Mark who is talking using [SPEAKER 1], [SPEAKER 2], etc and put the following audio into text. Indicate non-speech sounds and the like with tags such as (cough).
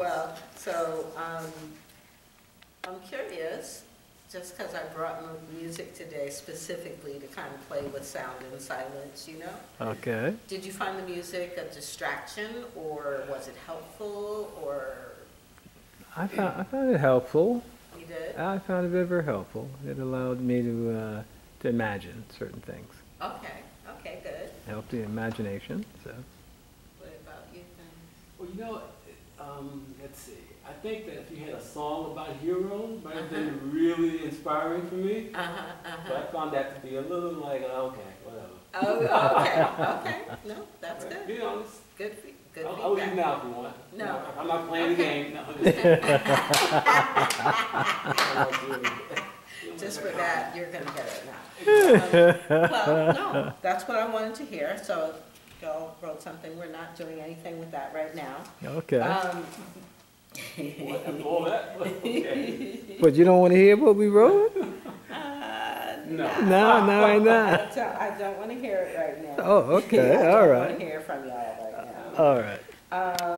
[SPEAKER 1] Well, so, um, I'm curious, just because I brought music today specifically to kind of play with sound and silence, you know?
[SPEAKER 2] Okay.
[SPEAKER 1] Did you find the music a distraction, or was it helpful, or
[SPEAKER 2] I found, I found it helpful.
[SPEAKER 1] you did?
[SPEAKER 2] I found it very, very helpful. It allowed me to, uh, to imagine certain things.
[SPEAKER 1] Okay, okay, good.
[SPEAKER 2] Helped the imagination, so.
[SPEAKER 1] What about you then?
[SPEAKER 3] Well, you know, um, let's see. I think that if you had a song about heroes, might have been really inspiring for me.
[SPEAKER 1] Uh-huh,
[SPEAKER 3] But
[SPEAKER 1] uh-huh.
[SPEAKER 3] I found that to be a little like, okay, whatever.
[SPEAKER 1] Oh, okay, okay, no, that's
[SPEAKER 3] Right?
[SPEAKER 1] good,
[SPEAKER 3] Be honest.
[SPEAKER 1] good, fe- good
[SPEAKER 3] I'll, I'll leave
[SPEAKER 1] feedback.
[SPEAKER 3] now if you want.
[SPEAKER 1] No.
[SPEAKER 3] I'm not playing
[SPEAKER 1] Okay.
[SPEAKER 3] the game. No. (laughs) (laughs)
[SPEAKER 1] Just for that, you're gonna get it now. Um, (laughs) Well, no, that's what I wanted to hear, so Joe wrote something, we're not doing anything with that right now.
[SPEAKER 2] Okay.
[SPEAKER 1] Um,
[SPEAKER 3] What, after all that? (laughs) Okay.
[SPEAKER 2] But you don't want to hear what we wrote?
[SPEAKER 1] uh,
[SPEAKER 3] No.
[SPEAKER 2] No, no, I
[SPEAKER 1] I
[SPEAKER 2] not.
[SPEAKER 1] don't, I don't wanna hear it right now.
[SPEAKER 2] Oh, okay, all (laughs)
[SPEAKER 1] I don't
[SPEAKER 2] right,
[SPEAKER 1] wanna hear from y'all right now.
[SPEAKER 2] all right.
[SPEAKER 1] Um,